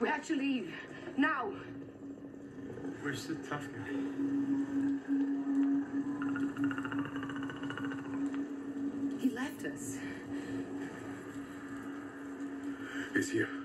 We have to leave. Now. Where's the tough guy? He left us. He's here.